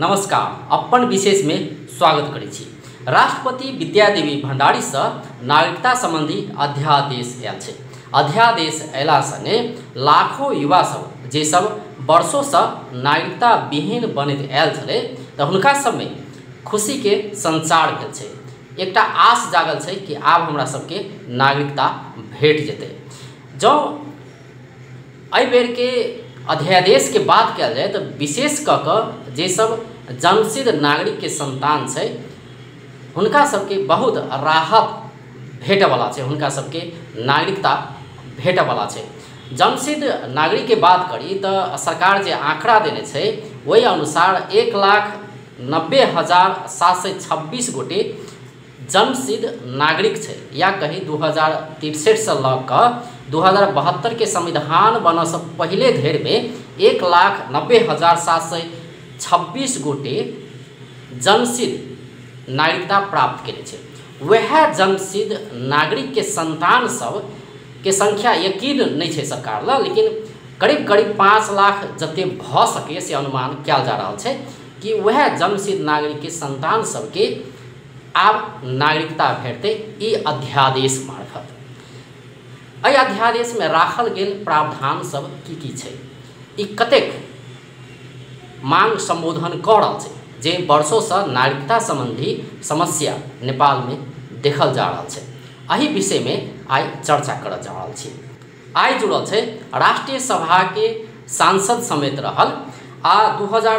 नमस्कार, अपन विशेष में स्वागत करै राष्ट्रपति विद्यादेवी भण्डारीसँ नागरिकता सम्बन्धी अध्यादेश आयल अध्यादेश अयला सङ्गे लाखों युवा सब, जे सब वर्षोसँ नागरिकता विहीन बनैत आयल छलै, तऽ हुनका सबमे खुशीके संचार भेल छै। एकटा आश जागल छै कि आब हमरा सबके नागरिकता भेट जेतै। जँ एहि बेरके अध्यादेशके बात कयल जाय, तऽ विशेष कऽ कऽ जे सब नागरिक के संतान छै, हुनका सबके बहुत राहत भेटऽवला छै, हुनका सबके नागरिकता भेटऽवला छै। जन्मसिद्ध नागरिकके बात करी तऽ सरकार जे आंकड़ा देने छै, ओहि अनुसार एक लाख नब्बे हज़ार सात सय छब्बीस गोटे जन्मसिद्ध नागरिक छै। या कही दू हज़ार तिरसठिसँ लऽ कऽ दू हज़ार बहत्तरके संविधान बनऽसँ पहिले धरिमे एक लाख नब्बे हज़ार सात सय छब्बीस गोटे जन्मसिद्ध नागरिकता प्राप्त केने छै। वएह जन्मसिद्ध नागरिकके संतान सब के संख्या यकीन नहीं छै सरकार लग लेकिन करीब करीब पाँच लाख जतेक भऽ सकै से अनुमान कयल जा रहल छै कि वएह जन्मसिद्ध नागरिकके संतान सबके आब नागरिकता भेटतै ई अध्यादेश मार्फत। एहि अध्यादेशमे राखल गेल प्रावधान सब की की कतेक मांग संबोधन कऽ रहल छै, जे वर्षोसँ नागरिकता सम्बन्धी समस्या नेपालमे देखल जा रहल छै। एहि विषयमे आइ चर्चा करऽ जा रहल छी। जुड़ल छै राष्ट्रिय सभाके सांसद समेत रहल, आ दू हज़ार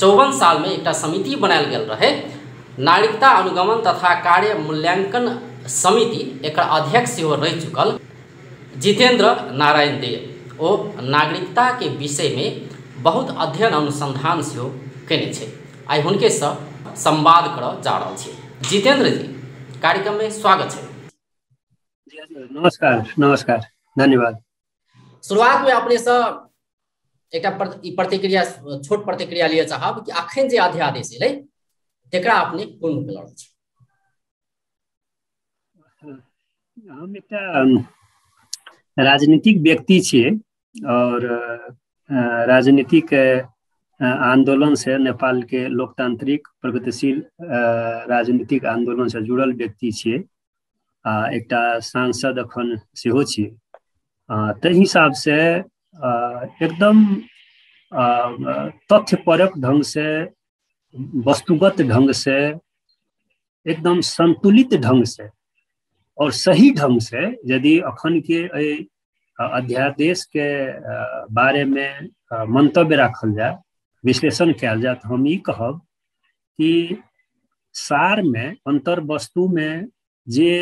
चौवन सालमे एकटा समिति बनायल गेल रहै। नागरिकता अनुगमन तथा कार्य मूल्यांकन समिति एकर अध्यक्ष सेहो रहि चुकल। जितेन्द्र नारायण देव ओ नागरिकताके विषयमे बहुत अध्ययन अनुसंधान सेहो कयने छै। आइ हुनकेसँ संवाद करऽ जा रहल छी। जितेन्द्र जी कार्यक्रम में स्वागत है नमस्कार नमस्कार धन्यवाद। शुरुआतमे अपनेसँ एकटा प्र, ई प्रतिक्रिया छोट प्रतिक्रिया लिअ चाहब कि अखन जे अध्यादेश एलै तेकरा अपने कोन रूप लड़ छी? हम एकटा राजनीतिक व्यक्ति छियै और राजनीतिक आंदोलन से नेपाल के लोकतांत्रिक, प्रगतिशील राजनीतिक आंदोलन से जुड़ल व्यक्ति छियै। आ, एकटा सांसद अखन सेहो ताहि हिसाब से एकदम तथ्यपरक ढंग से, वस्तुगत ढंग से, एकदम संतुलित ढंग से, और सही ढंग से, यदि अखन के अध्यादेश के बारे में मंतव्य राखल जाए विश्लेषण कयल जाए तो हम कहब कि सार में अंतर वस्तु में जे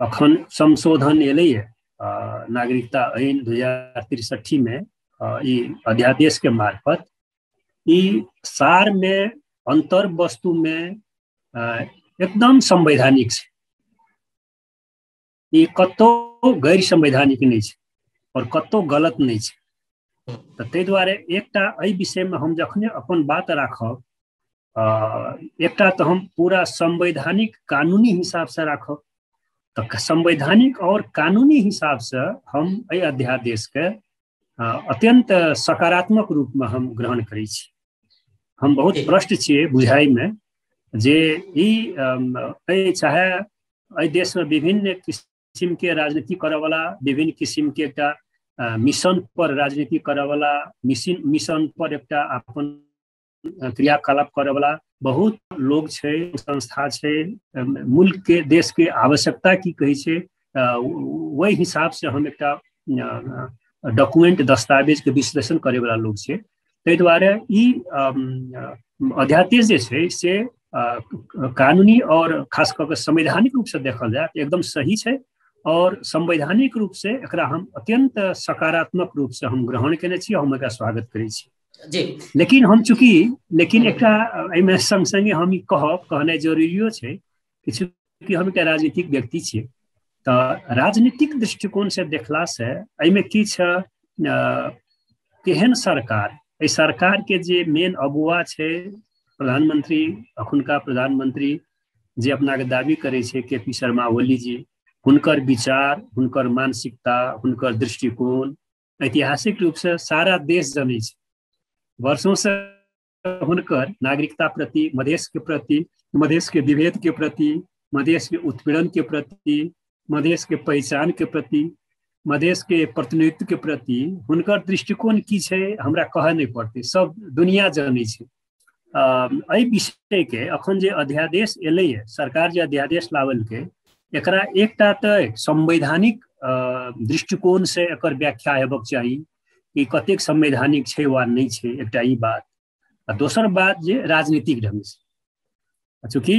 अखन संशोधन एलैए नागरिकता ऐन दू हज़ार तिरसठी में अध्यादेश के मार्फत में अंतर वस्तु में एकदम संवैधानिक छै। ई कतौ गैर संवैधानिक नहीं छै और कतौ गलत नहीं छै। तऽ ताहि दुआरे एकटा एहि विषयमे हम जखने अपन बात राखब एकटा तऽ हम पूरा संवैधानिक कानूनी हिसाब से राखब। तऽ संवैधानिक और कानूनी हिसाब से हम एहि अध्यादेश के अत्यंत सकारात्मक रूप में हम ग्रहण करै छी। हम बहुत छियै बुझाइ में जे ई चाहे एहि देश में विभिन्न किसिम के राजनीति करे वाला विभिन्न किसिम के एकटा मिशन पर राजनीति करे वाला मिशन मिशन पर एकटा अपन क्रियाकलाप करे वाला बहुत लोग छै, संस्था छै मुल्क के देश के आवश्यकता की कहै वही हिसाब से हम एकटा डॉक्यूमेंट, दस्तावेज़ के विश्लेषण करे वाला लोग छै। ताहि अध्यादेश जे छै, से कानूनी और खास कऽ संवैधानिक रूप से देखल जाए एकदम सही छै। और संवैधानिक रूप से एक हम अत्यंत सकारात्मक रूप से हम ग्रहण केने छी हम एकरा स्वागत करै छी। जी। लेकिन हम चूँकि लेकिन एकटा एहिमे संग संगे हम ई कहब कहनाइ जरूरियो छै कि चूँकि हम एकटा राजनीतिक व्यक्ति छियै तऽ राजनीतिक दृष्टिकोण से देखला से एहिमे किछु केहन सरकार एहि सरकार के जे मेन अगुआ छै प्रधानमंत्री अखुनका प्रधानमंत्री जे अपनाके दावी करै छै के पी शर्मा ओली जी हुनकर विचार हुनकर मानसिकता हुनकर दृष्टिकोण ऐतिहासिक रूप से सारा देश जनै वर्षों से हुनकर नागरिकता प्रति मधेश के प्रति मधेश के विभेद के प्रति मधेश के उत्पीड़न के प्रति मधेश के पहचान के प्रति मधेश के प्रतिनिधित्व के प्रति हुनकर दृष्टिकोण की छै हमरा कहऽ नहीं पड़ते सब दुनिया जानै एहि विषय के अखन जे अध्यादेश एलैए सरकार जे अध्यादेश लावलकै एकरा एकटा संवैधानिक दृष्टिकोण से एकर व्याख्या हेबाक चाही कि कतेक संवैधानिक छै वा नहि छै, एकटा ई बात। आ दोसर बात जे राजनीतिक ढंग से। चूँकि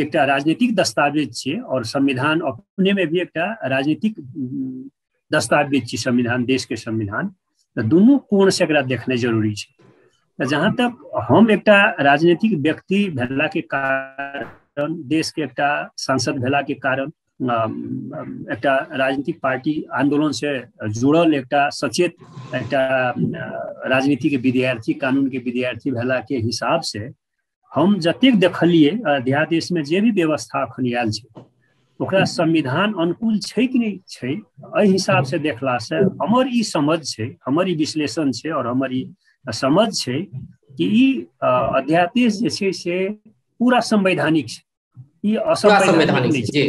एकटा राजनीतिक दस्तावेज़ छियै और संविधान अपने में भी एकटा राजनीतिक दस्तावेज़ छै संविधान, देश के संविधान। तऽ दुनू कोण से एकरा देखनाइ ज़रूरी छै। जहाँ तक हम एकटा राजनीतिक व्यक्ति भेला के कारण देश के एकटा सांसद भेला के कारण एकटा राजनीतिक पार्टी आंदोलन से जुड़ल एकटा सचेत एकटा राजनीति के विद्यार्थी कानून के विद्यार्थी भेला के हिसाब से हम जतेक देखलिए अध्यादेश में जे भी व्यवस्था अखन आयल छै ओकरा संविधान अनुकूल छै कि नहीं छै एहि हिसाब से देखला से हमर ई समझ छै हमर ई विश्लेषण छै और हमर ई समझ छै कि ई अध्यादेश जे छै से पूरा संवैधानिक छै। ई असंवैधानिक नहीं छै।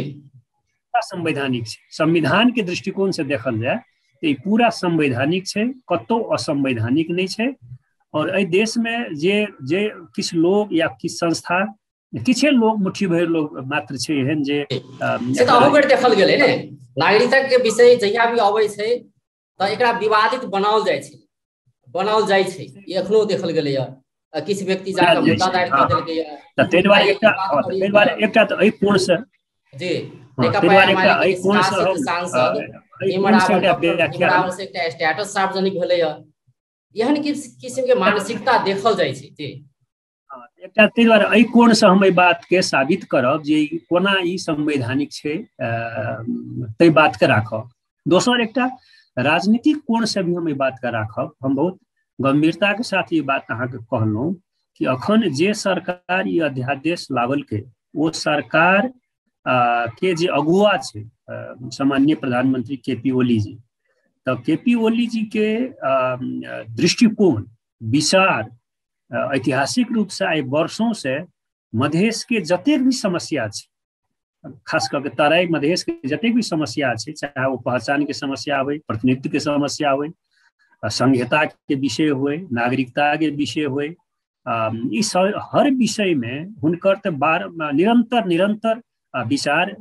संवैधानिक छै। संविधान के दृष्टिकोण से देखल जाए तो ई पूरा संवैधानिक छै कतौ असंवैधानिक नहीं छै। और एहि देश में जे जे किछु लोग या किछु संस्था किछे लोग मुट्ठी भरि लोग मात्र छै एहन जे से अहू बेर देखल गेलै ने? नागरिकता के विषय जहिया भी अबै छै तऽ एकरा विवादित बनाओल जाइ छै। बनाओल जाइ छै। ई एखनो देखल गेलैया किछु व्यक्ति जाकऽ मुद्दा दायर कऽ देलकैया तऽ ताहि दुआरे एकटा ताहि दुआरे एकटा तऽ एहि कोण से जी। एकटा स्टेटस सार्वजनिक भेलैया एहन किस्म के मानसिकता देखल जाइ छै जी। एकटा ताहि दुआरे एहि कोण से हम एहि बात के साबित करब जे कोना ई संवैधानिक छै ताहि बात के राखब। दोसर एकटा राजनीतिक कोण से भी हम एहि बात के राखब। हम बहुत गंभीरता के साथ ई बात अहाँके कहलहुँ कि अखन जे सरकार ई अध्यादेश लावलकै ओ सरकार आ, के जे अगुआ छै सामान्य प्रधानमंत्री के पी ओली जी तऽ के पी ओली जी के दृष्टिकोण विचार ऐतिहासिक रूप से आइ वर्षों से मधेश के जतेक भी समस्या छै खास करके तराई मधेश के जतेक भी समस्या छै चाहे वो पहचान के समस्या हो प्रतिनिधित्व के समस्या हो संहिता के विषय हुए नागरिकता के विषय हुए इस हर विषय में हुनकर तऽ बार निरंतर निरंतर विचार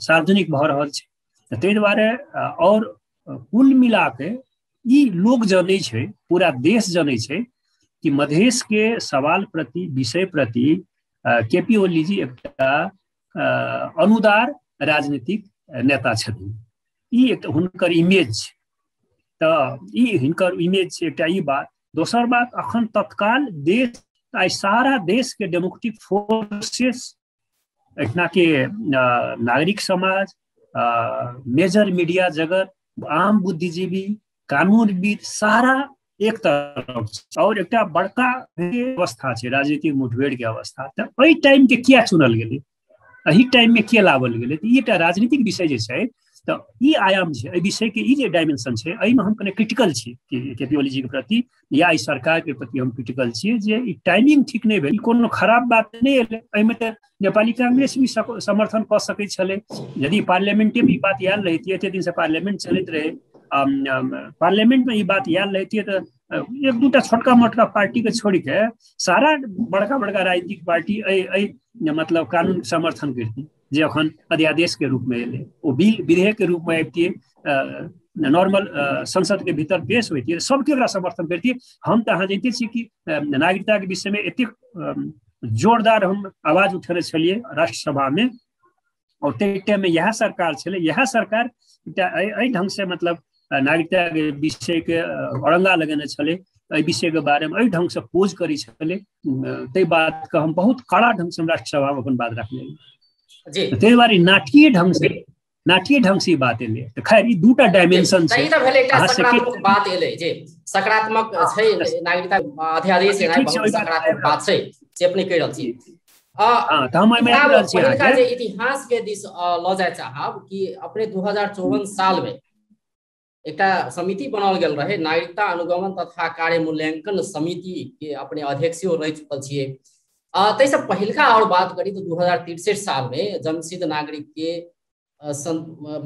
सार्वजनिक भऽ रहल छै। ताहि दुआरे और कुल मिला के लोग जनै पूरा देश जनै कि मधेश के सवाल प्रति, विषय प्रति के पी ओली जी एकटा अनुदार राजनीतिक नेता छथिन। हुनकर इमेज हिनकर इमेज ई बात दोसर बात अखन तत्काल देश आइ सारा देश के डेमोक्रेटिक फोर्सेस एहिठिना के नागरिक समाज मेजर मीडिया जगत आम बुद्धिजीवी कानूनविद सारा एक तरफ़ और एकटा बड़का अवस्था छै राजनीतिक मुठभेड़ के अवस्था तऽ टाइम के किया चुनल गेलै एहि टाइम में के लावल तऽ ई एकटा राजनीतिक विषय जे छै तऽ ई आयाम छै के जे डायमेंशन छै, एहिमे हम कने क्रिटिकल छी के पी ओली जी के प्रति या सरकार के प्रति हम क्रिटिकल छियै टाइमिंग ठीक नहि भेल खराब बात नहि एलै, एहिमे नेपाली कांग्रेस भी समर्थन सकैत छलै। यदि पार्लियामेंटे में ई बात आयल रहितियै दिन से पार्लियामेंट चलैत रहे पार्लियामेंट में ई बात आयल रहितियै तऽ, एक दूटा छोटका मोटका पार्टी के छोड़ के सारा बड़का बड़का राजनीतिक पार्टी एहि मतलब कानून समर्थन करती जे अखन अध्यादेश के रूप में एलै बिल विधेयक के रूप में आबितियै नॉर्मल संसद के भीतर पेश होती सबके समर्थन करतियै हम तऽ अहाँ जानते छी कि नागरिकता के विषय में एतेक जोरदार हम आवाज़ उठेने छलियै राष्ट्रसभा में। और ताहि टाइम में इएह सरकार छलै। इएह सरकार ढंग से मतलब नागरिकता के विषय के अड़ंगा लगेने छलै। एहि विषय के बारे में एहि से खोज करै ताहि बात के हम बहुत कड़ा ढंग से राष्ट्रसभा में अपन बात रखने ताहि दुआरे नाटकीय ढंग से ढंग से बात एलै तऽ खैर ई दूटा डायमेंशन छै भेलै एकटा सकारात्मक बात एलै जे। सकारात्मक छै नागरिकता अध्यादेश एनाइ बहुत सकारात्मक बात छै से अपने कहि रहल छी जे। इतिहास के दिस लऽ जाय चाहब कि अपने 2054 साल में एक समिति बनाओल गेल रहे नागरिकता अनुगमन तथा कार्य मूल्यांकन समिति के अपने अध्यक्षो रह चुकल छे तैसे पहिलका और बात करी तो दू साल में जन्मसिद्ध नागरिक के सं,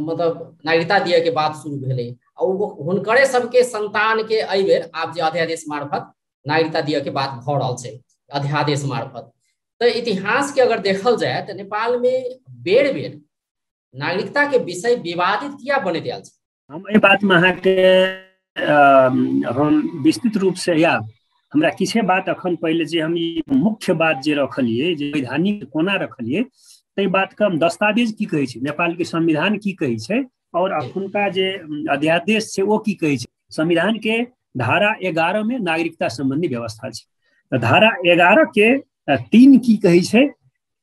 मतलब नागरिकता दिए के बात शुरू हुनकरे सबके संतान के एहि बेर आब जे अध्यादेश मार्फत नागरिकता दिए के बात भ रहा है अध्यादेश मार्फत। तो इतिहास के अगर देखल जाए तो नेपाल में बेर बेर नागरिकता के विषय विवादित किया बने दिया हम बात में हम विस्तृत रूप से या हमरा किछे बात अखन पहले जे हम मुख्य बात जे रखलिए जे वैधानिक कोना रखलिए ताहि बात के हम दस्तावेज की कहै छै? नेपाल के संविधान की कहै छै? और अखुनका जे अध्यादेश छै ओ की कहै छै? संविधान के धारा एगारह में नागरिकता संबंधी व्यवस्था छै। धारा एगारह के तीन की कहै छै?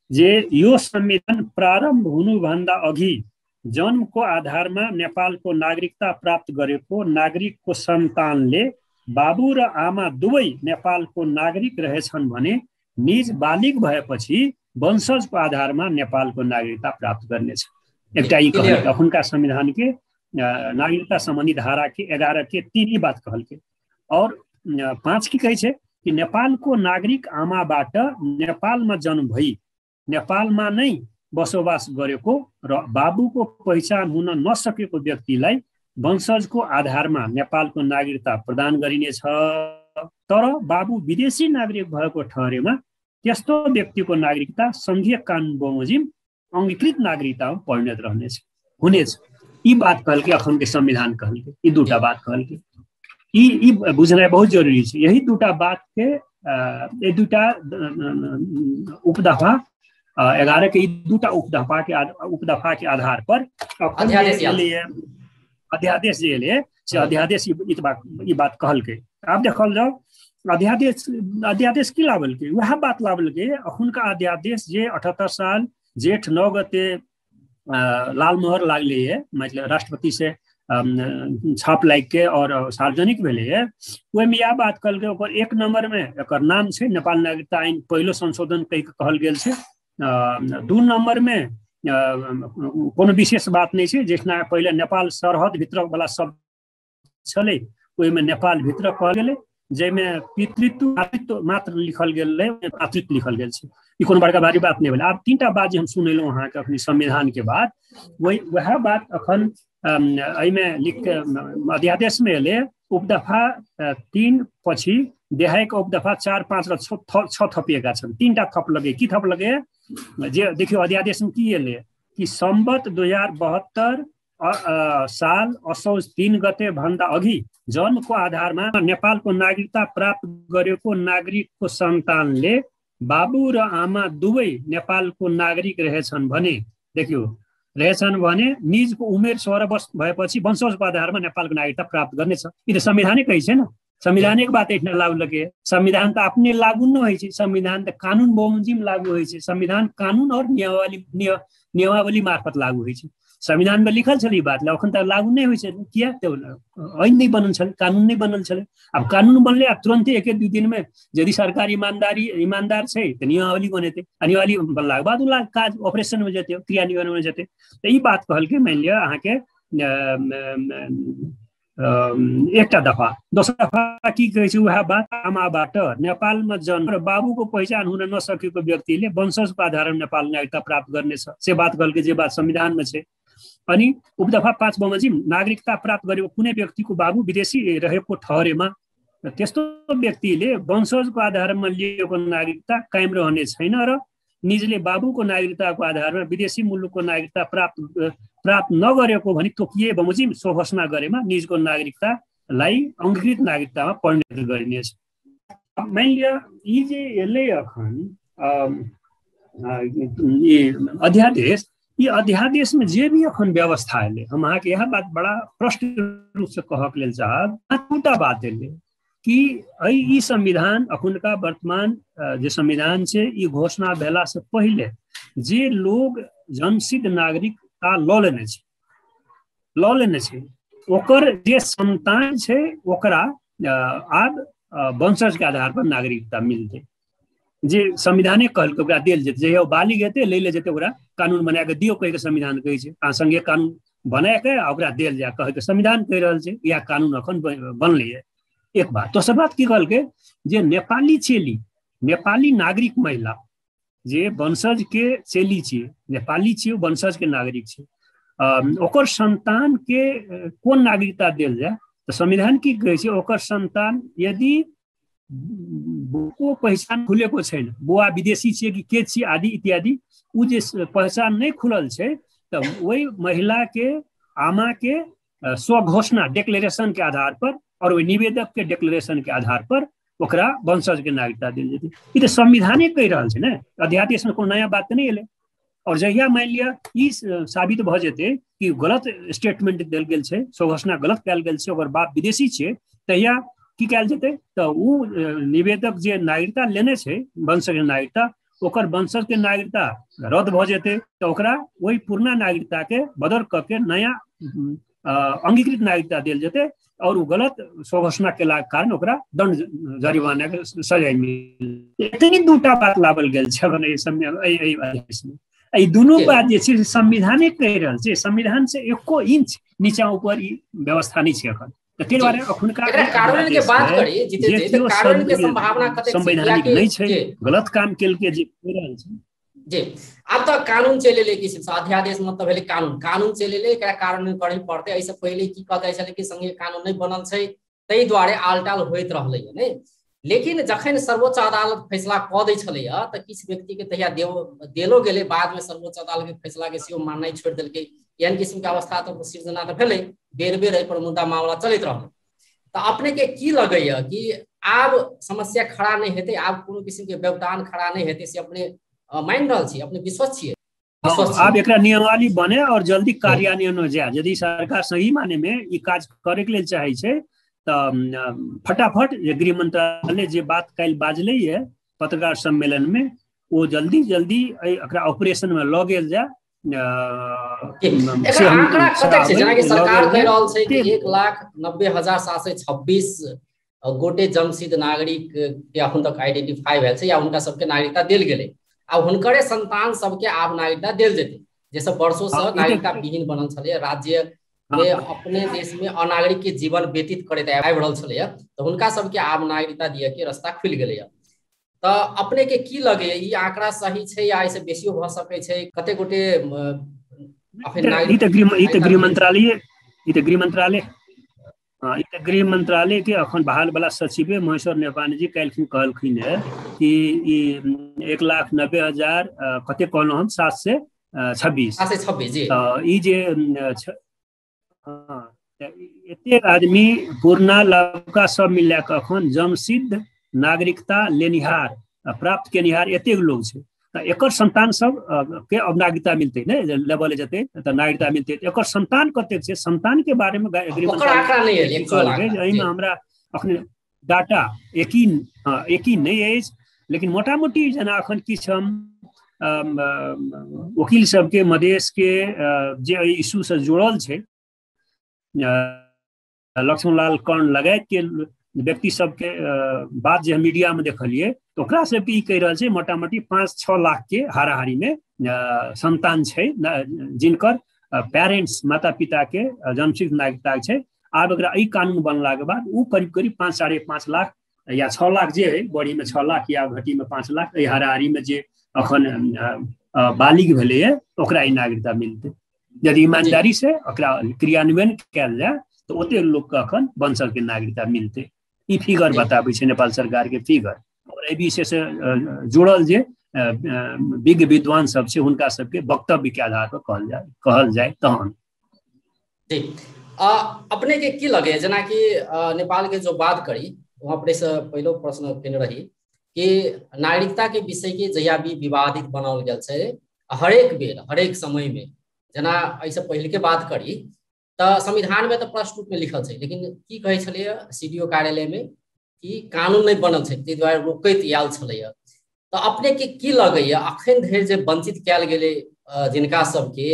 जे यो संविधान प्रारम्भ हुनुभन्दा अघि जन्मको आधारमा नेपालको नागरिकता प्राप्त गरेको नागरिकको सन्तानले बाबु र आमा दुवै नेपालको नागरिक रहेछन् भने निज बालिक भएपछि वंशजको आधारमा नेपालको नागरिकता प्राप्त गर्नेछ। एउटा यी कहल अखुनका संविधान के नागरिकता सम्बन्धी धारा के एगारह के तीन ही बात कहल के और पाँच की कहै छै कि नेपालको नागरिक आमाबाट नेपालमा जन्म भई नेपालमा नै बसोबास गरेको र बाबुको पहिचान हुन नसकेको व्यक्तिलाई वंशजको आधारमा नेपालको नागरिकता प्रदान गरिनेछ। तर बाबु विदेशी नागरिक भएको ठहरेमा त्यस्तो व्यक्तिको नागरिकता सङ्घीय कानुन बमोजिम अङ्गीकृत नागरिकतामा परिणत रहनेछ हुनेछ। यी बात कहलकै अखनके संविधान कहलकै यी दुटा बात कहलकै। यी यी बुझनाइ बहुत जरुरी छै। यही दुटा बात के ये दुटा उपदफा ग्यारह के दूटा उपदफा के उपदफा के आधार पर अध्यादेश जे एले से अध्यादेश ई बात ई बात कहलकै। आब देखल जाओ अध्यादेश अध्यादेश की लावल के वह बात लावल के अखुनका अध्यादेश जे अठहत्तर साल जेठ नौ गते लाल मोहर लागले है मतलब राष्ट्रपति से छाप लागि के और सार्वजनिक भेले है ओहिमे इएह बात कहलकै ओकर एक नंबर में एकर नाम छै नेपाल नागरिकता ऐन पहिलो संशोधन कहि के कहल गेल छै। दू नंबर में कोनो विशेष बात नहीं छै जेना पहिले नेपाल सरहद भित्र वाला शब्द छलै ओहिमे नेपाल भित्र कहल गेलै जाहिमे पितृत्व मातृत्व मात्र लिखल गेल रहै मातृत्व लिखल गेल छै। ई कोनो बड़का भारी बात नहीं भेलै। आब तीनटा बात जे हम सुनेलहुँ अहाँके अखन संविधान के बाद। वही वह बात अखन एहिमे लिख अध्यादेश में एले उपदफा तीन पछि देहायक उपदफा चार पाँच र छ थपिएका छन्। तिनवटा थप लगे। की थप लगे? जे देखियो अध्यादेश में की एले कि सम्बत दुई हजार बहत्तर साल असौज तिन गते भन्दा अघि जन्मको आधारमा नेपालको नागरिकता प्राप्त गरेको नागरिकको सन्तानले बाबु र आमा दुवै नेपालको नागरिक रहेछन् भने देखियो रहेछन् भने निजको उमेर सोह्र वर्ष भएपछि वंशजको आधारमा नेपालको नागरिकता प्राप्त गर्नेछ। यी त संविधानै कही छैन। संविधानिक बात एठिना लागू लगे। संविधान तो अपने लागू न हो संविधान तो कानून बमोजिम लागू हो संविधान कानून और नियमावली नियमावली मार्फत लागू हो संविधान में लिखल छलै बात। अखन तक लागू नहीं हो किया? तो ऐन नहीं बनल छल कानून नहीं बनल छल अब कानून बनले अब तुरंते एक दू दिन में यदि सरकार ईमानदारी ईमानदार है तो नियमावली बनेते। नियमावली बनला बाद काज ऑपरेशन में जेते क्रियान्वयन में जेते तो ये बात कहल मान लिया अहाँ के एकटा दफा। दोस्रो दफा की कहै छै उएह बात आमाबाट नेपालमा जन्म र बाबुको पहिचान हुन नसकेको व्यक्तिले वंशजको आधारमा नेपाल नागरिकता प्राप्त गर्नेछ। से बात कहलकै जे बात संविधानमा छ। अनि उपदफा पाँच बमोजिम नागरिकता प्राप्त गरेको कुनै व्यक्तिको बाबु विदेशी रहेको ठहरेमा त्यस्तो व्यक्तिले वंशजको आधारमा लिएको नागरिकता कायम रहने छैन र निजले बाबुको नागरिकताको आधारमा विदेशी मुलुकको नागरिकता प्राप्त प्राप्त नगरेको भने तोकिए बमोजिम सो गरेमा निजको नागरिकतालाई अङ्गीकृत नागरिकतामा परिणत गरिनेछ। मैले यी जे यसले अध्यादेश ये अध्यादेश में जे भी अखन व्यवस्था है हम अहाँ के बात बड़ा प्रश्न रूप से कह के लेल चाहब। बात है कि ई संविधान अखुनका वर्तमान जे संविधान से घोषणा भेला से पहले जे लोग जन्मसिद्ध नागरिकता लऽ लेने लेने ओकर जे संतान छै, ओकरा आब वंशज के आधार पर नागरिकता मिलते। जे संविधाने कहल ओकरा देल जेतै। जहिया बालिग हेतै लै ले जेतै ओकरा कानून बना के दियौ कहि के संविधान कहै छै। अहाँ संगे कानून बना के ओकरा देल जाए कहे के संविधान कहि रहल छै। या कानून अखन बनलै एक बात दोसर बात की कहलकै जे नेपाली चेली नेपाली नागरिक महिला जे वंशज के चेली छियै नेपाली छियै वंशज के नागरिक छै ओकर संतान के कोन नागरिकता देल जाए तऽ संविधान की कहै छै ओकर संतान यदि को पहचान खुलेको छैन बुआ विदेशी छियै कि के आदि इत्यादि उ जे पहचान नहीं खुलल छै तऽ वही महिला के आमा के स्वघोषणा डिक्लेरेशन के आधार पर और निवेदक के डिक्लेरेशन के आधार पर ओकरा वंशज के नागरिकता देल जेतै ई संविधाने कहि रहल छै ने अध्यादेश में कोनो नया बात तऽ नहीं एलै और जहिया मान ई साबित भऽ जेतै कि गलत स्टेटमेंट देल गेल छै स्वघोषणा गलत कयल गेल छै ओकर बाप विदेशी छै तहिया की कयल जेतै? तऽ ओ निवेदक जे नागरिकता लेने छै वंशज नागरिकता ओकर वंशज के नागरिकता रद्द भऽ जेतै तऽ ओकरा वही पुरना नागरिकता के बदल कऽ के नया अंगीकृत नागरिकता देल जेतै और वो गलत स्वघोषणा के कारण ओकरा दंड जरिमाना के सजा मिल एतनी दूटा बात लावल गेल छै एहि समय एहि आदेश में एहि दुनू बात जे छै संविधाने कहि रहल छै संविधान से एको इंच नीचा ऊपर ई व्यवस्था नहीं छै अखन ताहि दुआरे अखुनका के बात करी जितेंद्र कानून के संभावना कतेक संवैधानिक नहीं छै गलत काम केलकै जे कहि रहल छै। जी। आब तऽ कानून चलि एलै किसिम से अध्यादेश मतलब भेलै कानून। कानून चलि एलै एकरा कानून करही पड़तै। एहिसँ पहिले की कहल जाइ छलै कि संघीय कानून नहि बनल छै ताहि दुआरे आलटाल होइत रहलैए नहि? लेकिन जखन सर्वोच्च अदालत फैसला कऽ दै छलैए तऽ किछु व्यक्तिके तहिया देलो गेलै बादमे सर्वोच्च अदालतके फैसलाके सेहो माननाइ छोड़ि देलकै। एहन किसिमके अवस्था तऽ सृजना तऽ भेलै बेर बेर एहिपर मुद्दा मामला चलैत रहलै। तऽ अपनेके की लगैए कि आब समस्या खड़ा नहीं हेतै आब कोनो किसिमके व्यवधान खड़ा नहीं हेतै से अपने मान रहल छी अपने विश्वस छियै? आब एकरा नियमावली बने और जल्दी कार्यान्वयन हो जाए यदि सरकार सही माने में ई काज करे के लेल चाहे छै तऽ फटाफट गृह मंत्रालय जे बात कल बाजले है पत्रकार सम्मेलन में वो जल्दी जल्दी एकरा ऑपरेशन में लऽ गेल जाए आंकड़ा कतेक छै? जेनाकि सरकार कहि रहल छै कि एक लाख नब्बे हजार सात सय छब्बीस गोटे जमसिद नागरिक के अखन तक आइडेंटिफाई भेल छै या हुनका सबके नागरिकता देल गेलै। आ हुनकरे संतान सबके आब नागरिकता देल जेतै। जैसे वर्षों से नागरिकता विहीन बनल छलै राज्य में अपने देश में अनागरिक के जीवन व्यतीत करैत आबि रहल छलैया तऽ हुनका सबके आब नागरिकता दिए के रास्ता खुलि गेलैया तऽ अपने के की लगैया ई आंकड़ा सही छै या एहिसँ बेसियो भऽ सकै छै? कते गोटे ई तऽ गृह ई तऽ गृह मंत्रालय ई तऽ गृह मंत्रालय। हाँ ई तऽ गृह मंत्रालय के अखन बहाल वाला सचिव महेश्वर नेपानी जी काल्हि कहलखिन है कि ई एक लाख नब्बे हज़ार कते कहलहुँ हम? सात से छब्बीस। सात से छब्बीस जी। ई जे एतेक आदमी पुरना लड़का सब मिला कऽ अखन जमसिद्ध नागरिकता लेनिहार प्राप्त केनिहार एतेक लोग छै। तऽ एकर संतान सब के अब नागरिकता मिलते ने? लेवल जेते तऽ नागरिकता मिलते। एकर संतान कतेक छै? संतान के बारे में एहिमे हमरा अखन डाटा यकीन यकीन नहि अछि लेकिन मोटा मोटी जेना अखन किछु हम वकील सबके मधेश के जे इशू से जुड़ल छै लक्ष्मणलाल कर्ण लगायत के व्यक्ति सबके बात जे मीडिया में देखलिए तो कहि रहल छै मोटा पाँच छः लाख के हाराहारी में संतान है जिनकर पेरेंट्स माता पिता के जन्मसिद्ध नागरिकता छै। आब एकरा ई कानून बनला के बाद उ करीब करीब पाँच, साढ़े पाँच लाख, या छः लाख जे है बड़ी में छः लाख, या घटी में पाँच लाख, एहि हाराहारी में जे अखन बालिग भेलैए, ओकरा नागरिकता मिलते। यदि ईमानदारी से ओकरा क्रियान्वयन कयल जाए तो ओते लोग के अखन वंशज के नागरिकता मिलते। ई फिगर बताबै छै नेपाल सरकार के फिगर। और एहि विषय से जुड़ल जे विज्ञ विद्वान सब छै हुनका सबके वक्तव्य के आधार पर कहल जाय कहल जाय तहन। जी। अपने के की लगे जेनाकि नेपाल के जो बात करी वहाँ पर से पहलो प्रश्न केने रही कि नागरिकता के विषय के जहिया भी विवादित बनाओल गेल छै हरेक बेर हरेक समय में जना एहिसँ पहिले के बात करी तऽ संविधान में तऽ प्रश्न रूप में लिखल छै लेकिन की कहै छलैया सी डी ओ कार्यालय में कि कानून नहि बनल छै ताहि दुआरे रोकैत आयल छलैया तऽ अपने के लगैया अखन धरि जे वंचित कयल गेलै जिनका सबके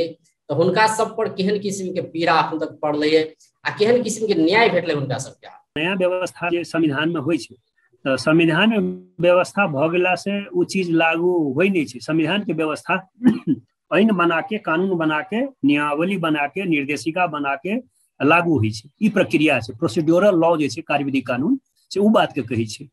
तऽ हुनका सब पर केहन किस्म के पीड़ा अखन तक पड़लै आ केहन किस्म के न्याय भेटलै हुनका सबके? नया व्यवस्था जे संविधान में होइ छै तऽ संविधान व्यवस्था भऽ गेला से ओ चीज लागू होइ नहि छै। संविधान के व्यवस्था ऐन बना के कानून बना के नियमावली बना के निर्देशिका बना के लागू छै। ई प्रक्रिया छै। प्रोसीड्योरल लॉ जे छै, कार्यविधि कानून से ओ बात के कहै छै।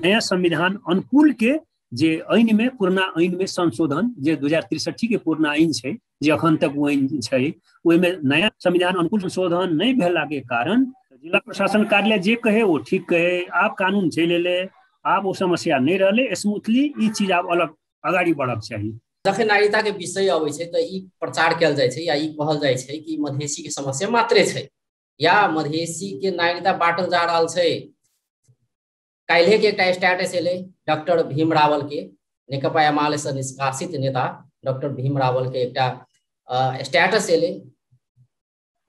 नया संविधान अनुकूल के जे ऐन में पुरना ऐन में संशोधन, जे दू हज़ार तिरसठी के पुरना ऐन छै, जे अखन तक ऐन छै, ओहिमे नया संविधान अनुकूल संशोधन नहीं भेला के कारण जिला प्रशासन कार्यालय जे कहे वो ठीक कहे, आब कानून चलि एलै, आब समस्या नहीं रहले स्मूथली चीज़ आब अलग अगाडि बढ़क चाही। जखन नागरिकता के विषय अबै छै प्रचार कयल जाइ छै या कहल छै कि मधेसी के समस्या मात्रे छै, या मधेसी के नागरिकता बांटल जा रहल छै। काल्हि के एकटा स्टेटस एलै, डॉक्टर भीम रावल के, नेकपा एमाले से निष्कासित नेता, डॉक्टर भीम रावल के एकटा स्टेटस एलै।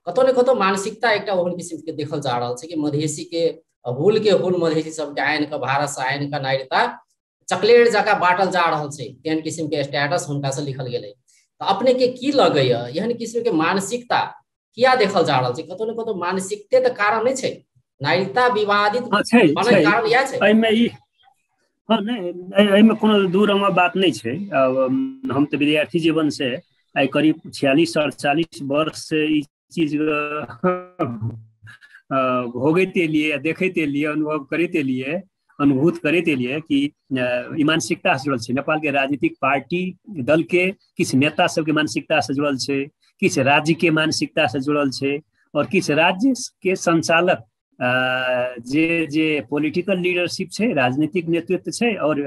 कतौ ने कतौ मानसिकता एकटा ओहन किसिम के देखल जा रहल छै कि मधेसी के हुल के हुल मधेसी सबके आइन के भारत से आइन का नागरिकता चकलेट जकाँ बाँटल जा रहल छै तेहन किसिम के स्टेटस हुनका से लिखल गेलै। तऽ अपने के की लगैया? एहन किसिम के मानसिकता किया देखल जा रहल छै? कतौ ने कतौ मानसिकते तऽ कारण नहि छै। नागरिकता विवादित बनय कारण इएह छै। एहिमे ई हाँ नहीं एहिमे कोनो दू रंगा बात नहीं छै। हम तऽ विद्यार्थी जीवन से आई करीब छियालीस अड़चालीस वर्ष से ई चीज़ भोगते एलियै देखते एलियै अनुभव करते एलियै। अनुभूत एलियै कि ई मानसिकता से जुड़ल छै। नेपाल के राजनीतिक पार्टी दल के किछु नेता सबके मानसिकता से जुड़ल छै किछु राज्य के मानसिकता से जुड़ल छै और किछु राज्य के संचालक जे जे पॉलिटिकल लीडरशिप छै राजनीतिक नेतृत्व छै और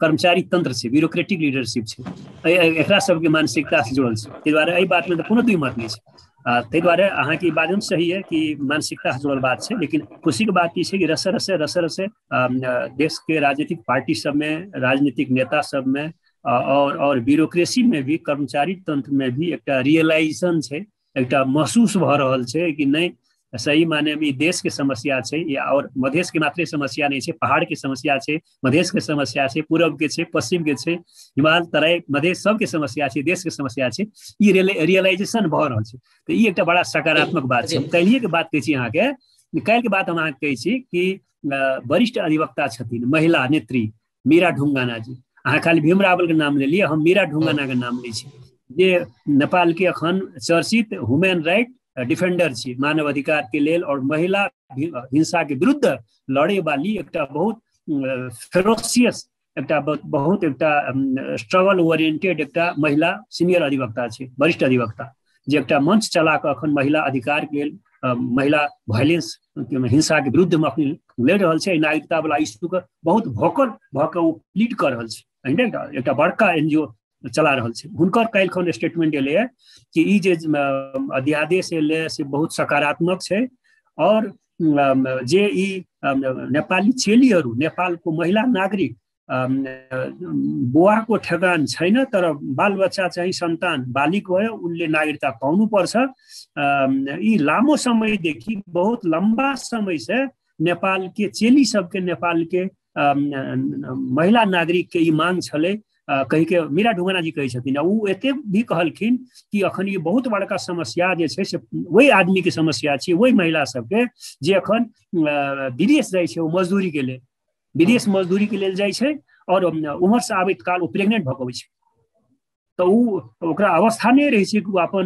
कर्मचारी तंत्र छै ब्यूरोक्रेटिक लीडरशिप छै। एकरा सबके मानसिकता से जुड़ल छै। ताहि दुआरे एहि बात में तऽ कोनो दुई मत नहीं छै। ताहि दुआरे अहाँके ई बाजन सही है कि मानसिकता जुड़ल बात है लेकिन खुशी के बात ई कि रसे रसे रसे रसे देश के राजनीतिक पार्टी सब में राजनीतिक नेता सब में और और ब्यूरोक्रेसी में भी, कर्मचारी तंत्र में भी एक रियलाइजेशन है एक महसूस भ रहा है कि नहीं सही माने में देश के समस्या छै या और मधेश के मात्रे समस्या नहीं छै पहाड़ के समस्या छै मधेश के समस्या छै पूरब के छै पश्चिम के छै हिमाल तराई मधेश सबके समस्या छै देश के समस्या छै ई रियलाइजेशन भऽ रहल छै। तऽ ई एकटा बड़ा सकारात्मक बात छै। काल्हिए के बात कहै छी अहाँके काल्हि के बात हम अहाँके कहै छी कि वरिष्ठ अधिवक्ता छथिन महिला नेत्री मीरा ढुंगाना जी। अहाँ खाली भीम रावल के नाम लेलियै हम मीरा ढुंगाना के नाम लै छी। जे नेपाल के अखन चर्चित ह्यूमन राइट डिफेंडर छी मानव अधिकार के लेल और महिला हिंसा के विरुद्ध लड़े वाली एकटा बहुत फेरोसियस एकटा बहुत एकटा स्ट्रगल ओरिएंटेड एकटा महिला सीनियर अधिवक्ता छै, वरिष्ठ अधिवक्ता, जे एकटा मंच चला कऽ अखन महिला अधिकार के लेल महिला वायलेंस हिंसा के विरुद्ध में अखन लड़ रहल छै, नागरिकता वाला इश्यू के बहुत भोकल, भऽ कऽ ओ प्लीड कर रहल छै बड़का एनजीओ चला रहल छै। हुनकर काल्हि खन स्टेटमेंट एलै कि ई जे अध्यादेश एलै से बहुत सकारात्मक छै और जे ई नेपाली चेलीहरू नेपालको महिला नागरिक बुवाको ठेगान छैन तर बालबच्चा चाहिँ सन्तान बालिक भयो उनले नागरिकता पाउनुपर्छ यी लामो समयदेखि बहुत लम्बा समय से नेपाल के चेली सबके नेपाल के महिला नागरिक के ई मांग छलै। कही के मीरा ढुंगना जी कहै छथिन। भी कहलखिन कि अखन ये बहुत बड़का समस्या जे से वही आदमी के समस्या छै, वही महिला सबके जे अखन विदेश जाइ छै के लेल। विदेश मजदूरी के जाइ छै और उम्र से आबैत काल ओ प्रेग्नेंट भऽ अबै छै। अवस्था नहि रहै कि अपन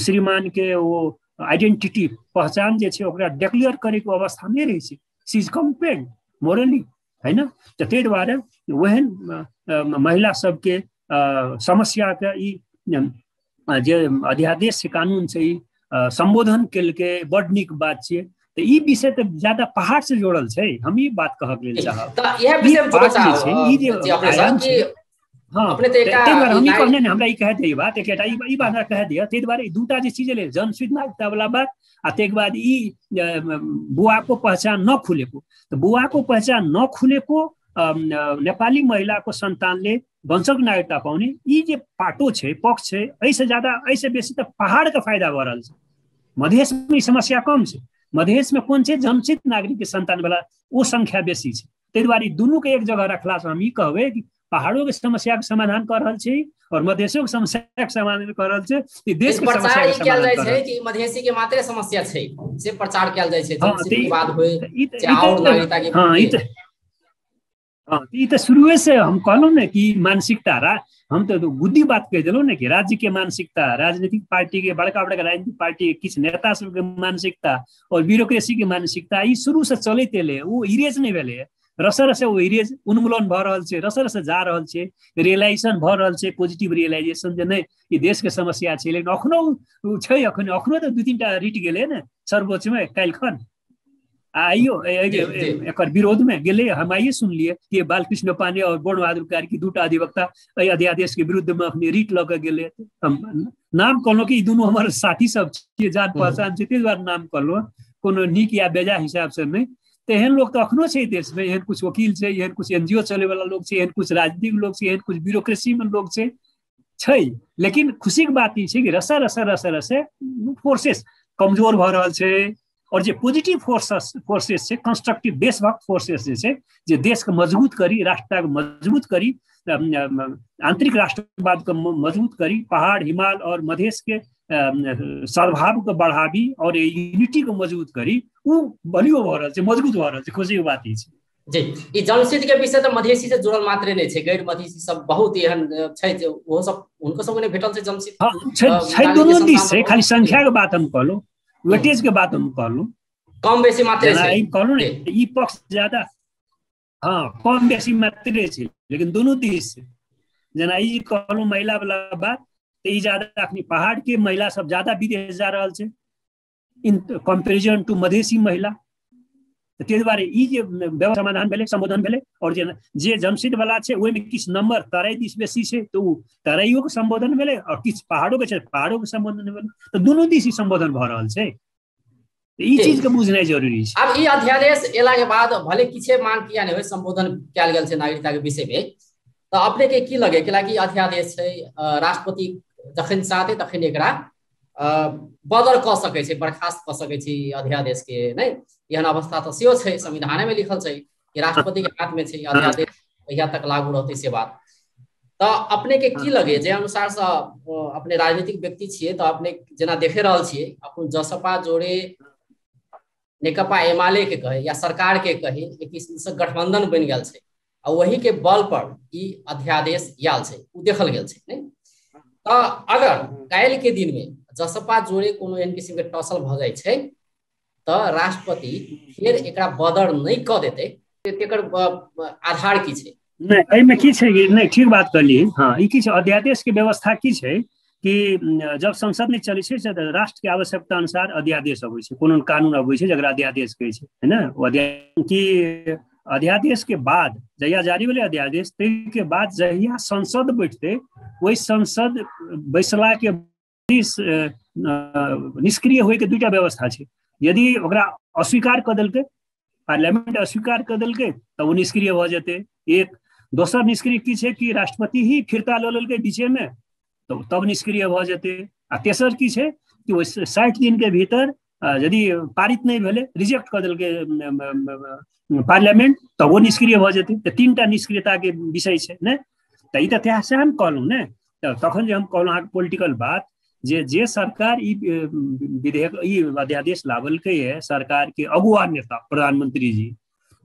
श्रीमान के ओ आइडेंटिटी पहचान जे छै ओकरा डिक्लेयर अवस्था नहि रहै सी इज़ कम्पेन्ड मोरली होइन तऽ ताहि दुआरे ओहन महिला सबके समस्या के ई जे अध्यादेश कानून छै ई संबोधन केलकै बड नीक बात छियै। तऽ ई विषय तऽ ज्यादा पहाड़ से जोड़ल छै। हम ई बात कहक लेल चाहब। हाँ ताहि दुआरे हम ई कहने ने हमरा ई कह दिए बात एकटा ई बात हमरा कह दिअ ताहि दुआरे दूटा जे चीज एलै जनस्वीत नागरिकता वाला बात आ बाद ई बुआ को पहचान न खुलेको तऽ बुआ को पहचान न खुलेको नेपाली महिलाको सन्तानले वंशक नागरिकता पाउने यी जे पाटो छै पक्ष छै एहिसँ ज्यादा एहिसँ बेसी तऽ पहाड़के फायदा भऽ रहल छै ई समस्या कम छै मधेशमे कोन छै जन्मसित नागरिकके सन्तानवला ओ संख्या बेसी छै ताहि दुआरे दुनूके एक जगह रखलासँ हम ई कहबै कि पहाड़ों के समस्या के समाधान कर रहल छै? और मधेशो के समस्या के समाधान कर रहल छै? ई देश के समस्या के समाधान जाइ छै कि मधेसी के मात्रे समस्या छै। से प्रचार कयल जाइ छै हाँ, विवाद होय और नागरिकता के हाँ ई हाँ ई तो शुरुए से हम कहलहुँ ने कि मानसिकता रा हम तो बुद्धि बात कह दिलहुँ ने कि राज्य के मानसिकता राजनीतिक पार्टी के बड़का बड़का राजनीतिक पार्टी के किछु नेता सबके मानसिकता और ब्यूरोक्रेसी के मानसिकता ई शुरू से चलैत एलै ओ इरेज नहि भेलै। रस रसे इरेज उन्मूलन भऽ रहल छै रस रसे जा रहल छै रियलाइजेशन भऽ रहल छै पॉजिटिव रियलाइजेशन जे नहि ई देश के समस्या छै। लेकिन अखनो छै अखन अखनो तऽ दू तीन टा रिट गेलै ने सर्वोच्चमे काल्हिखन। आइयो एकर विरोध में गेले हम आइए सुनलिए कि बालकृष्ण और बोन बहादुर कार्की दूटा अधिवक्ता एहि अध्यादेश के विरुद्ध में अखनी रीट लऽ के गेले। हम नाम कहलहुँ कि दुनू हमर साथी सब छियै जान पहचान छै ताहि दुआरे नाम कहलहुँ। कोनो नीक या बेजा हिसाब से नहि। एहन लोग तो छै देशमे एहन कुछ वकील छै एहन कुछ एनजीओ चले वाला लोग एहन कुछ राजनीतिक लोग छै एहन कुछ ब्यूरोक्रेसी में लोग छै। लेकिन खुशीके बात ई छै कि रसे रसे रसे रसे फोर्सेस कमज़ोर भऽ रहल छै, और जे पॉजिटिव फोर्सेस फोर्सेस छै कंस्ट्रक्टिव देशभक्त फोर्सेस जे देशके मज़बूत करी राष्ट्र के मज़बूत करी आंतरिक राष्ट्रवाद के मजबूत करी पहाड़ हिमाल और मधेश के सद्भाव के बढ़ाबी और यूनिटी के मजबूत करी। उ बलियो भऽ रहल छै मजबूत भऽ रहल छै खुशी बात ई छै। जी ई के विषय तऽ मधेसी से जुड़ल मात्रे नहि छै गैर मधेसी सब बहुत एहन छै ओहो सब हुनको सबके नहि भेटल छै जनसिद्ध हाँ छै छै दुनू दिस छै खाली संख्या के बात हम कहलहुँ वेटेज के बात हम कहलहुँ। कम बेसी मात्रे छै। कहलहुँ ने ई पक्ष ज्यादा हाँ कम बेसी मात्रे छै। लेकिन दुनू दिस जेना ई कहलहुँ महिला वाला बात तऽ ई ज़्यादा अखनी पहाड़ के महिला सब ज़्यादा विदेश जा रहल छै। इन कंपेरिजन टू मधेसी महिला। ई जे समाधान भेलै और जे जमशेद वाला छै, ओहिमे किछु नंबर तराई दिस बेसी छै, तऽ ओ तराइयो के सम्बोधन और किछु पहाड़ो के पहाड़ो के सम्बोधन भेलै। तऽ दुनू दिस ई सम्बोधन भऽ रहल छै। ई चीज के बुझनाइ जरूरी छै। आब ई अध्यादेश एला के बाद भले किछे मांग किया नहीं हो संबोधन कयल गेल छै नागरिकता के विषय में तऽ अपने के की लगे? कैलाकि अध्यादेश छै राष्ट्रपति जखन चाहते तखन एकरा बदर कऽ सकै छै बर्खास्त कऽ सकै छै अध्यादेश के नहीं एहन अवस्था तऽ सेहो छै संविधाने में लिखल छै कि राष्ट्रपति के हाथ में छै अध्यादेश कहिया तक लागू रहतै से बात। तऽ अपने के की लगे? जे अनुसार से अपने राजनीतिक व्यक्ति छियै तऽ अपने जेना देखे रहल छियै अपन जसपा जोड़े नेकपा एमाले के कहे या सरकार के कहे एक किस्म से गठबंधन बन गया छै आ वही के बल पर ई अध्यादेश आयल छै ओ देखल गेल छै नहीं? तऽ अगर काल्हि के दिन में जसपा जोड़े कोनो एहन किस्म के टसल भऽ जाइ छै तऽ राष्ट्रपति फिर एकरा बदर नहीं कऽ देतै तेकर आधार की छै? नहि एहिमे की छै नहि ठीक बात कहलियै। हाँ ई की छै अध्यादेश के व्यवस्था की छै? कि जब संसद नहीं चलै राष्ट्र के आवश्यकता अनुसार अध्यादेश अबै छै, कोनो कानून अबै छै जकरा अध्यादेश कहै है कि अध्यादेश के बाद, जहिया जारी भेलै अध्यादेश, ताहिके बाद जहिया संसद बैठतै, ओहि संसद बैसला के निष्क्रिय होय के दूटा व्यवस्था छै। यदि अस्वीकार कऽ देलकै, पार्लियामेंट अस्वीकार कऽ देलकै तऽ निष्क्रिय भऽ जेतै। एक, दोसर निष्क्रिय की कि राष्ट्रपति ही फिरता लेलकै बीचे तो तब निष्क्रिय भऽ आ तेसर की छै कि साठि दिन के भीतर यदि पारित नहीं भेलै रिजेक्ट कऽ देलकै पार्लियामेंट तऽ ओ निष्क्रिय भऽ तऽ तीन टा निष्क्रियता के विषय छै, ने? तऽ तऽ त्या से हम कहलहुँ, ने? तखन जे हम कहलहुँ अहाँके पोलिटिकल बात, जे जे सरकार विधेयक, ई अध्यादेश लावलकै है, सरकार के अगुआ नेता, प्रधानमंत्री जी।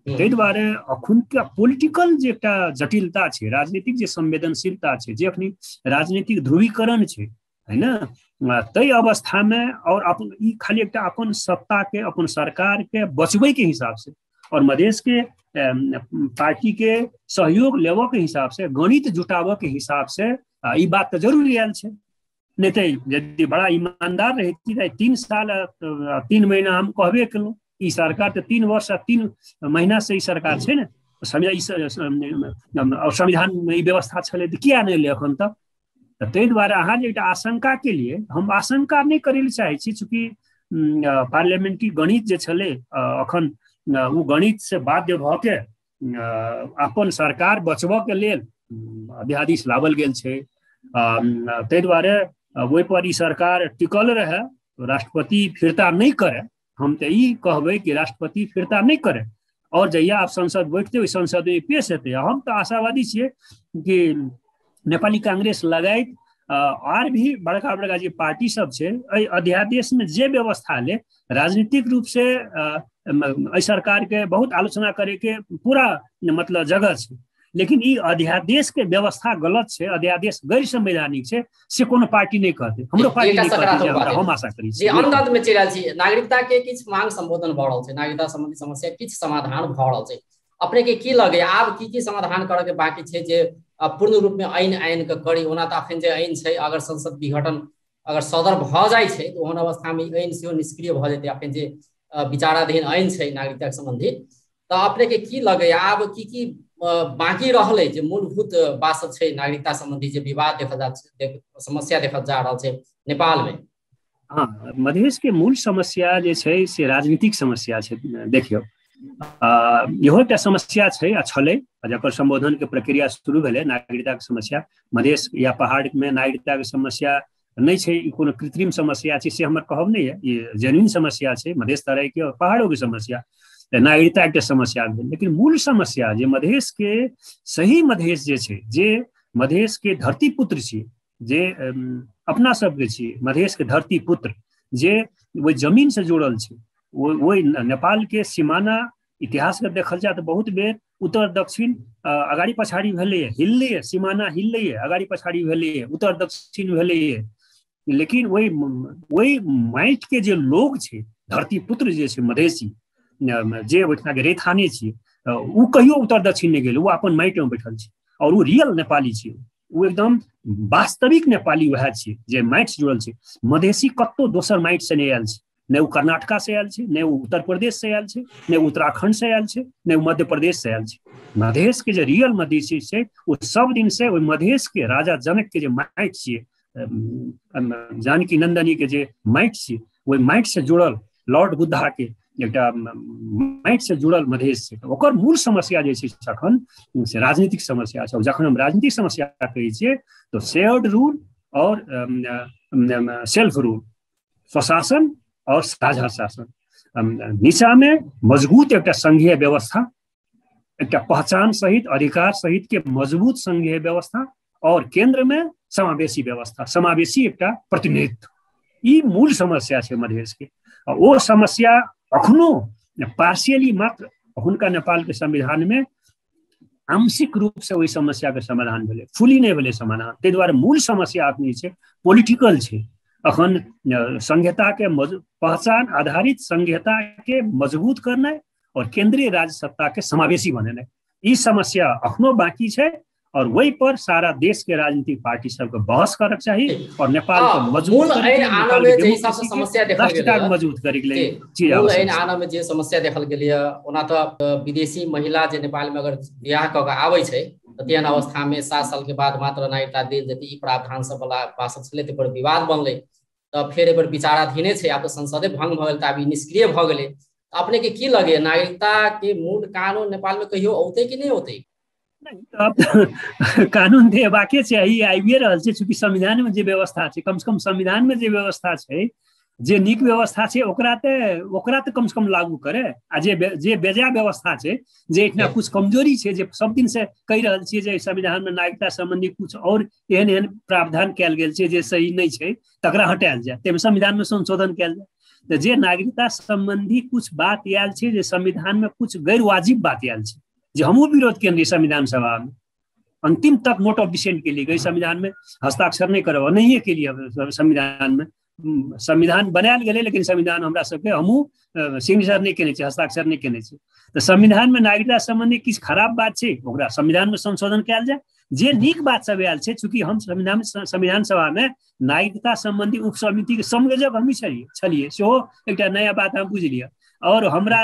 ताहि दुआरे अखुनका पोलिटिकल जे एकटा जटिलता छै राजनीतिक जे संवेदनशीलता छै जे अखनी राजनीतिक ध्रुवीकरण छै होइन ताहि अवस्थामे और अपन ई खाली एकटा अपन सत्ता के अपन सरकार के बचबै के हिसाब से और मधेश के पार्टी के सहयोग लेबऽ के हिसाब से गणित जुटाबऽ के हिसाब से ई बात तऽ ज़रूर आयल छै नहीं तो यदि बड़ा ईमानदार रहती तो तीन साल तीन महीना हम कहबे केलहुँ सरकार तऽ तीन वर्ष, तीन महीना से सरकार छै ने। और संविधान में व्यवस्था छलै तऽ किया नहि एखन तक? ताहि दुआरे अहाँ जे आशंका के लिए हम आशंका नहीं करै लए चाहै छी, चूँकि पार्लियामेंट्री गणित जे अखन ओ गणित से बाध्य भऽ के अपन सरकार बचब के लेल अध्यादेश लावल गेल छै। ताहि दुआरे ओहि पर सरकार टिकल रहे राष्ट्रपति फिरता नहीं करे हम तो कहबै कि राष्ट्रपति फिरता नहीं करे। और जहिया आप संसद बैठते ओहि संसद में पेश हेतै। हम तो आशावादी छे कि नेपाली कांग्रेस लगायत आर भी बड़का बड़का जे पार्टी सब एहि अध्यादेश में जे व्यवस्था ले राजनीतिक रूप से सरकार के बहुत आलोचना करे के पूरा मतलब जगह छै। लेकिन ई अध्यादेश के व्यवस्था गलत छै अध्यादेश गैर संवैधानिक छै से कोनो पार्टी नहीं कहते। हमरो पार्टी नहीं कहते हम आशा करी जी अंत अंत में चलि रहल छी। नागरिकता के किछु मांग संबोधन भऽ रहल छै। नागरिकता संबंधी समस्या किछु समाधान भऽ रहल छै। अपने के की लगे? आब की की समाधान करे के बाकी छै जे पूर्ण रूप में आइन के करी? ओना तऽ अखन जे आइन छै अगर संसद विघटन अगर सदर भऽ जाइ छै तऽ ओहन अवस्था में आइन सेहो निष्क्रिय भऽ जेतै। अखन जे विचाराधीन आइन छै नागरिकता संबंधी तऽ अपने के की लगे? आब की की बाकी रहलै जे मूलभूत बात सब छै नागरिकता संबंधी जे विवाद देखल जा समस्या देखल जा रहल छै नेपाल में हाँ मधेश के मूल समस्या जे छै से राजनीतिक समस्या छै देखियौ। इहो एकटा समस्या छै आ छलै जकर संबोधन के प्रक्रिया शुरू भेलै नागरिकता के समस्या। मधेश या पहाड़ में नागरिकता के समस्या नहीं छै ई कोनो कृत्रिम समस्या छै से हमर कहब नहीं है ई जेन्युइन समस्या छै मधेश तरह के और पहाड़ों के समस्या। नागरिकता एकटा समस्या भेल लेकिन मूल समस्या जे मधेश के सही मधेश जे छै, जे मधेश के धरती पुत्र छियै जे अपना सबके छियै मधेश के धरती पुत्र, जे ओहि ज़मीन से जुड़ल छै। ओहि नेपाल के सीमाना इतिहास के देखल जाए तऽ बहुत बेर उत्तर दक्षिण अगाड़ी पछाड़ी भेलैए हिललैए सीमाना हिललैए अगाड़ी पछाड़ी भेलैए उत्तर दक्षिण भेलैए लेकिन वही वही माटि के जे लोग छै, धरती पुत्र जे छै मधेसी जे ओहिठाम के रेथाने छियै। कहियो उत्तर दक्षिण नहि गेल ओ अपन माटिमे बैठल छै। और ओ रियल नेपाली छियै ओ एकदम वास्तविक नेपाली वएह छियै, जे माटि जुड़ल छै। मधेसी कतौ दोसर माटि से नहि आयल छै। ने ओ कर्नाटका से आयल छै, ने ओ उत्तर प्रदेश से आयल छै उत्तराखंड से आयल छै, ने ओ मध्य प्रदेश से आयल छै। मधेश के जे रियल मधेसी छै ओ सब दिन से मधेश के राजा जनक के जे माटि छियै जानकी नंदनी के जे माटि ओहि माटि से जुड़ल लॉर्ड बुद्धा के एकटा माटि से जुड़ल मधेश छै। ओकर मूल समस्या जे छै तखन से राजनीतिक समस्या छै। जखन हम राजनीतिक समस्या कहै छियै तो शेयर्ड रूल और सेल्फ रूल स्वशासन और साझा शासन। नीचा में मज़बूत एक संघीय व्यवस्था एक पहचान सहित, अधिकार सहित के मज़बूत संघीय व्यवस्था और केंद्र में समावेशी व्यवस्था, समावेशी एक प्रतिनिधित्व। ई मूल समस्या है मधेश के। वो समस्या अखनो पार्शियली मात्र हुनका नेपाल के संविधान में आंशिक रूप से वही समस्या के समाधान भेलै, फुली नहीं भेलै समाधान। ताहि दुआरे मूल समस्या अखनी छै पॉलिटिकल छै। अखन संहिता के पहचान आधारित संहिता के मज़बूत करना और केंद्रीय राज्य सत्ता के समावेशी बनेनाइ ई समस्या अखनो बाकी छै और वही पर सारा देश के राजनीतिक पार्टी सबके बहस करक चाहिए और नेपाल के मजबूत समस्या मजबूत करे चीज आना में जे समस्या देखल गेलै ओना तो विदेशी महिला जे नेपाल में अगर बियाह कऽ के आबै छै तेहन अवस्था में सात साल के बाद मात्र नागरिकता देल जेतै ई प्रावधान सब वाला बात छलै तऽ विवाद बनलै। तऽ फेर एहि विचाराधीने छै आब तऽ संसदे भंग भऽ गेल तऽ आब ई निष्क्रिय भऽ गेलै। अपने के की लगे नागरिकता के मूल कानून नेपाल में कहियो औते कि नहीं औते? कानून तऽ हेबाके चाही आबिए रहल छै चूँकि संविधान में जे व्यवस्था छै कम से कम संविधान में जे व्यवस्था छै जे नीक व्यवस्था छै ओकरा तऽ ओकरा तऽ कम से कम लागू करे आ जे जे बेजा व्यवस्था छै जे एहिठिना कुछ कमजोरी छै जे सब दिन से कहि रहल छियै जे संविधान में नागरिकता संबंधी कुछ और एहन एहन प्रावधान कयल गेल छै जे सही नहि छै तकरा हटायल जाय ताहिमे संविधान में संशोधन कयल जाय। तऽ जे नागरिकता संबंधी कुछ बात आयल छै जे संविधान में कुछ गैर वाजिब बात आयल छै। जे हमहूँ विरोध केलियै संविधान सभा में। अंतिम तक नोट ऑफ़ डिसेंट के लिए गई संविधान में, हस्ताक्षर नहीं करब नहीं के लिए संविधान में। संविधान बनायल गेलै लेकिन संविधान हमरा सबके हमहूँ सिग्नेचर नहीं केने छी, हस्ताक्षर नहीं केने छी। तऽ संविधान में नागरिकता संबंधी किछु खराब बात छै, ओकरा संविधान में संशोधन कयल जाय। जे नीक बात सब आयल छै, चूँकि हम संविधान संविधान सभा में नागरिकता संबंधी उप समिति के संयोजक हमही छलियै छलियै, सेहो नया बात हम बुझलियै। और हमरा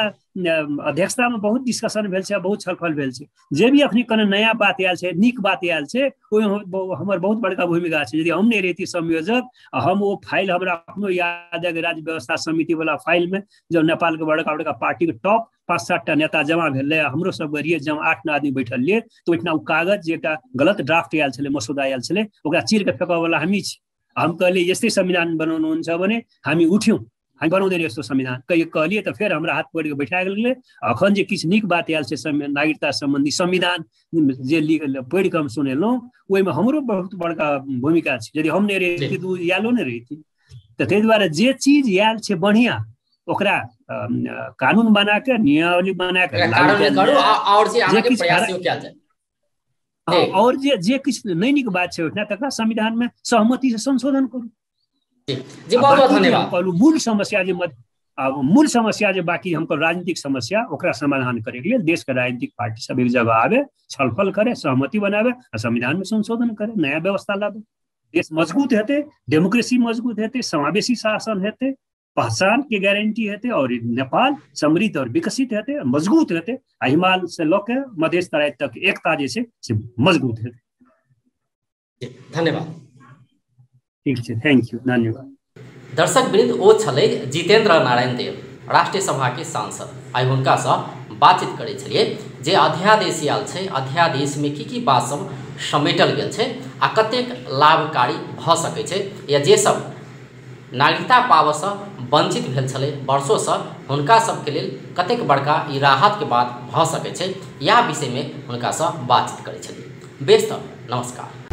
अध्यक्षता में बहुत डिस्कशन भेल छै बहुत छलफल भेल छै। जे भी अखनी कने नया बात आयल छै नीक बात आयल छै ओहिमे हमर बहुत बड़का भूमिका छै। यदि हम नहीं रहिती संयोजक हम वो फाइल हमरा अपनो याद है राज्य व्यवस्था समिति वाला फाइल में जब नेपाल के बड़का बड़का पार्टी के टॉप पाँच सात नेता जमा भेलै हमरो सब रहिए जमा आठ आदमी बैठल रहिए तो ओहिठिना ओ कागज जे एकटा गलत ड्राफ्ट आयल छलै मसौदा आयल छलै ओकरा चीर के फेंकऽ वाला हमी छी। हम कहलिए यस्तै संविधान बनाउनुहुन्छ भने हामी उठ्यौँ। हामी बनाउँदै यस्तो संविधान। कहि कहलिए त फेरि हाम्रो हात पढेको बैठा गेलै अखन जे किछु नीक बात आयल छै नागरिकता सम्बन्धी संविधान जे पढ़ि कऽ हम सुनेलहुँ ओहिमे हमरो बहुत बड़का भूमिका छै। यदि हम नहि रहिती तऽ आयलो नहि रहिती। तऽ ताहि दुआरे जे चीज आयल छै बढ़िया ओकरा कानून बना के नियमावली बना के और जे जे किछु नहि नीक बात छै ओहिठाम तकरा संविधानमे सहमति से संशोधन करू। जी। बहुत बहुत धन्यवाद। मूल समस्या जे मत मूल समस्या जे बाकी हमको राजनीतिक समस्या ओकरा समाधान करे के लिए देश के राजनीतिक पार्टी सब एक जगह आवे छलफल करे सहमति बनावे आ संविधान में संशोधन करे नया व्यवस्था लावे देश मज़बूत हेतै डेमोक्रेसी मज़बूत हेतै समावेशी शासन हेतै पहचान के गारंटी हेतै और नेपाल समृद्ध और विकसित हेतै मज़बूत हेतै आ हिमालय से लऽ के मध्य तराई तक एकता जे छै से मज़बूत हेतै। धन्यवाद। ठीक है थैंक यू धन्यवाद। दर्शक वृंद ओ छलै जितेंद्र नारायण देव, राष्ट्रीय सभा के सांसद। आइ हुनकासँ बातचीत करै जे अध्यादेश आयल छै अध्यादेशमे की की बात सब समेटल गेल छै आ कतेक लाभकारी भऽ सकै छै या जे सब नागरिकता पाबऽसँ वंचित भेल छलै वर्षोसँ हुनका सबके लेल कतेक बड़का ई राहतके बात भऽ सकै छै इएह विषयमे हुनकासँ बातचीत करै तऽ नमस्कार।